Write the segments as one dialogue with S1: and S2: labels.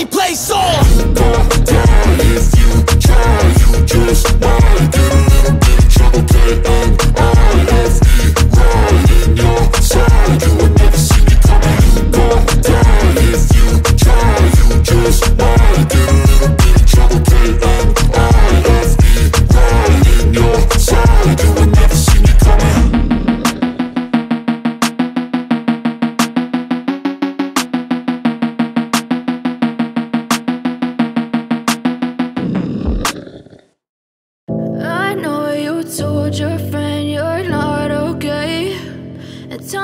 S1: anywhere or any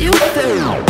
S2: you fade